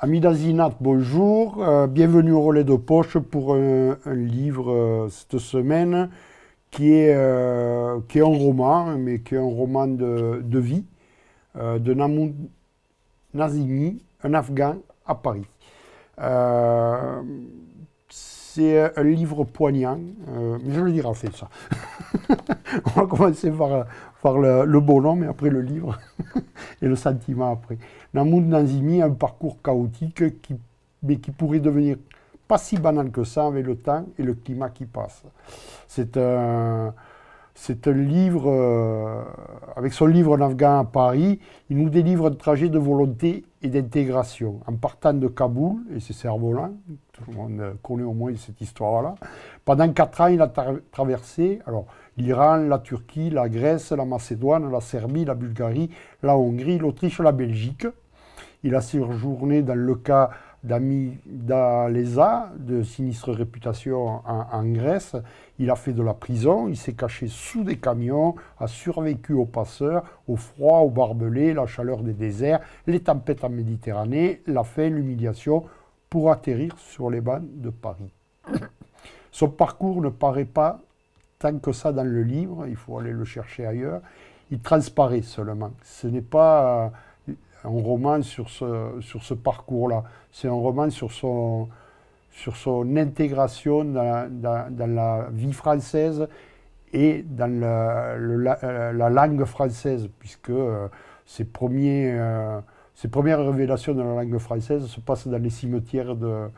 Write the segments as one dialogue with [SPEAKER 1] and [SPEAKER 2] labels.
[SPEAKER 1] Amis d'Azinat, bonjour. Euh, bienvenue au relais de poche pour un, livre euh, cette semaine qui est, euh, qui est un roman, mais qui est un roman de, vie de Namoud Nazimi, un Afghan à Paris. C'est un livre poignant, mais je le dirai fait ça. On va commencer par, par le, le bonhomme et après le livre et le sentiment après. Namoud Nazimi a un parcours chaotique qui, mais qui pourrait devenir pas si banal que ça avec le temps et le climat qui passe. C'est un, c'est un livre, euh, avec son livre En Afghan à Paris, il nous délivre un trajet de volonté et d'intégration. En partant de Kaboul, et c'est cerf-volant, tout le monde connaît au moins cette histoire-là, pendant quatre ans, il a traversé l'Iran, la Turquie, la Grèce, la Macédoine, la Serbie, la Bulgarie, la Hongrie, l'Autriche, la Belgique. Il a séjourné dans le cas d'Amidaleza, de sinistre réputation en, Grèce. Il a fait de la prison, il s'est caché sous des camions, a survécu aux passeurs, au froid, au barbelés, la chaleur des déserts, les tempêtes en Méditerranée, la faim, l'humiliation, pour atterrir sur les bancs de Paris. Son parcours ne paraît pas tant que ça dans le livre, il faut aller le chercher ailleurs. Il transparaît seulement. Ce n'est pas euh, un roman sur ce, sur ce parcours-là. C'est un roman sur son, sur son intégration dans, la vie française et dans la, la, langue française, puisque euh, ses, premiers, euh, ses premières révélations de la langue française se passent dans les cimetières de,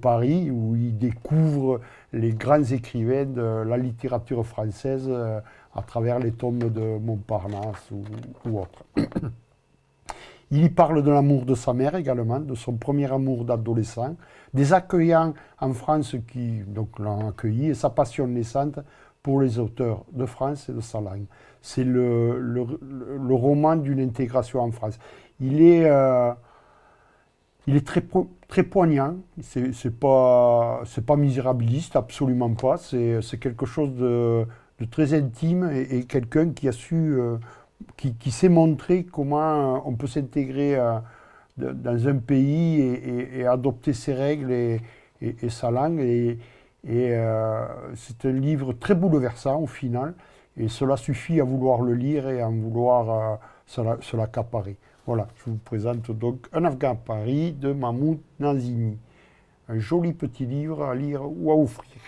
[SPEAKER 1] Paris, où il découvre les grands écrivains de la littérature française euh, à travers les tombes de Montparnasse ou, ou autres. Il y parle de l'amour de sa mère également, de son premier amour d'adolescent, des accueillants en France qui l'ont accueilli et sa passion naissante pour les auteurs de France et de sa langue. C'est le, roman d'une intégration en France. Il est, euh, très, poignant, c'est pas, pas misérabiliste, absolument pas, c'est quelque chose de, de, très intime et, quelqu'un qui a su, euh, qui, qui sait montrer comment on peut s'intégrer euh, dans un pays et, adopter ses règles et, sa langue. Et, euh, c'est un livre très bouleversant au final, et cela suffit à vouloir le lire et à vouloir se l'accaparer. Voilà, je vous présente donc Un Afghan à Paris de Mahmoud Nazimi. Un joli petit livre à lire ou à offrir.